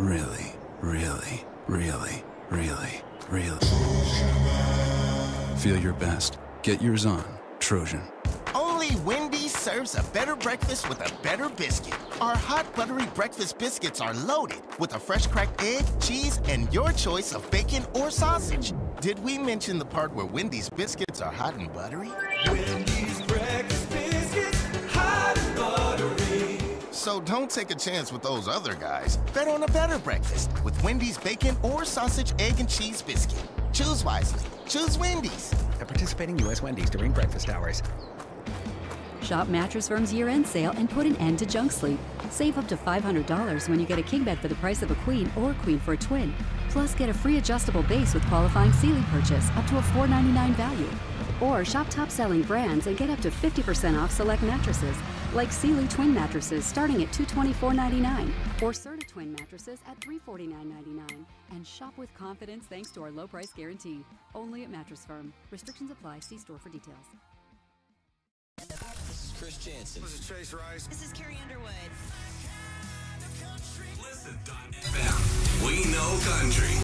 really, really, really, really, really. Feel your best. Get yours on Trojan. Only Wendy's serves a better breakfast with a better biscuit. Our hot buttery breakfast biscuits are loaded with a fresh cracked egg, cheese, and your choice of bacon or sausage. Did we mention the part where Wendy's biscuits are hot and buttery? Wendy's breakfast So don't take a chance with those other guys. Bet on a better breakfast with Wendy's bacon or sausage, egg, and cheese biscuit. Choose wisely. Choose Wendy's. At participating U.S. Wendy's during breakfast hours. Shop Mattress Firm's year-end sale and put an end to junk sleep. Save up to $500 when you get a king bed for the price of a queen or a queen for a twin. Plus, get a free adjustable base with qualifying Sealy purchase up to a 499 value. Or shop top-selling brands and get up to 50% off select mattresses, like Sealy twin mattresses starting at $224.99 or Serta twin mattresses at $349.99. And shop with confidence thanks to our low price guarantee. Only at Mattress Firm. Restrictions apply. See store for details. This is Chris Janson. This is Chase Rice. This is Carrie Underwood. Listen.fm. We know country.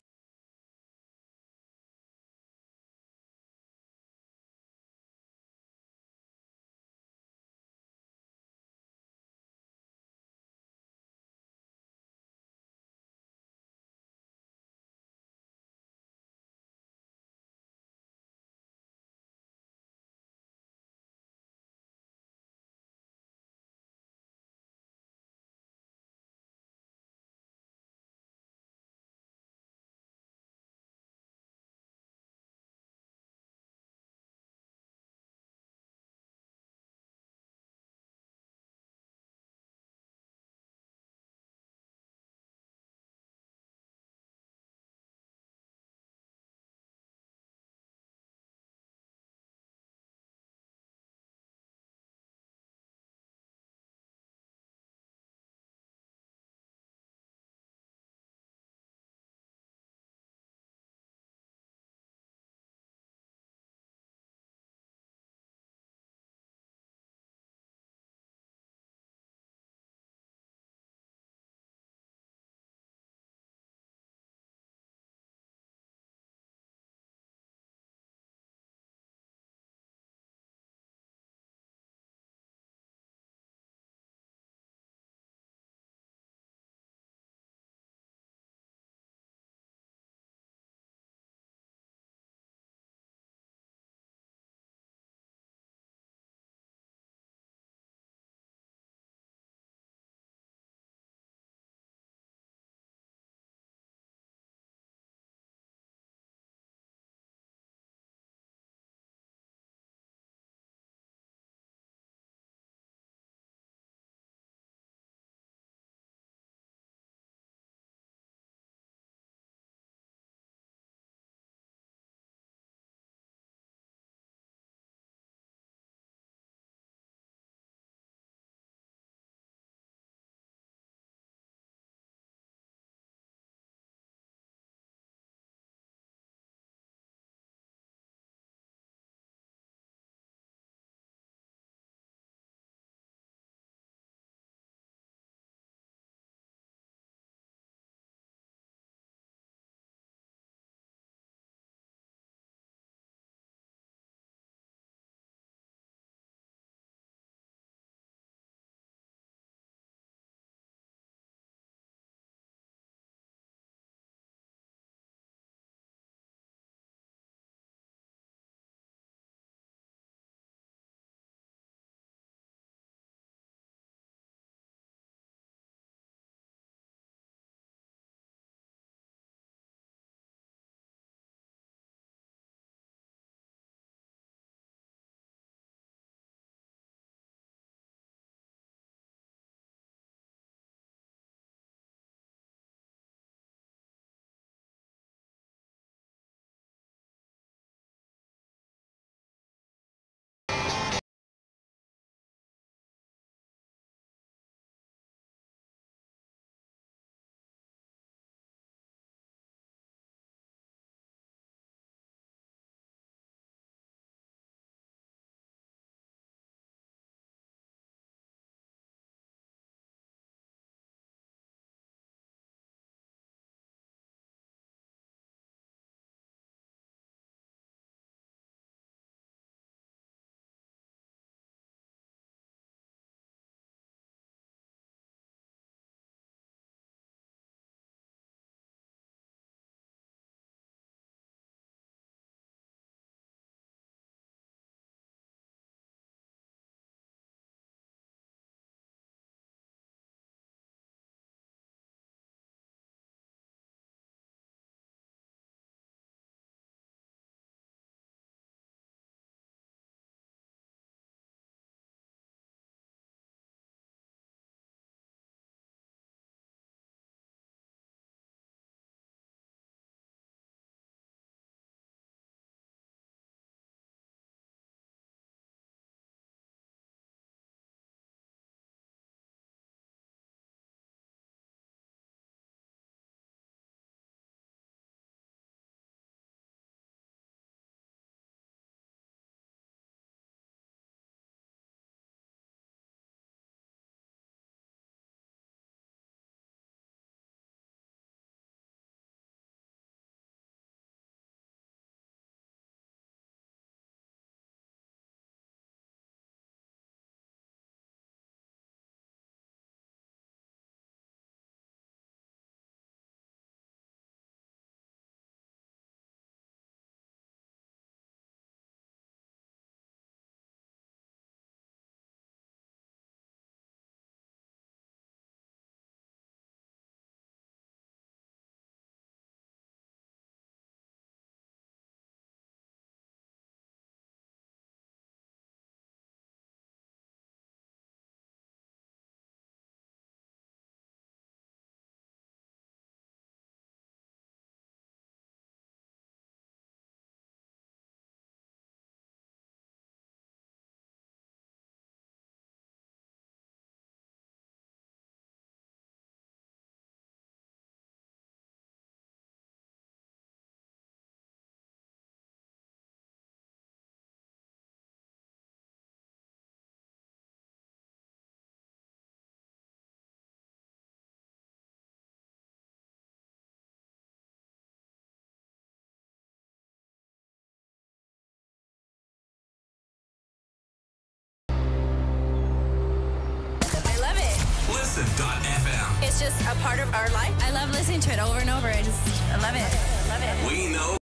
It's just a part of our life. I love listening to it over and over. I just, I love it. I love it. We know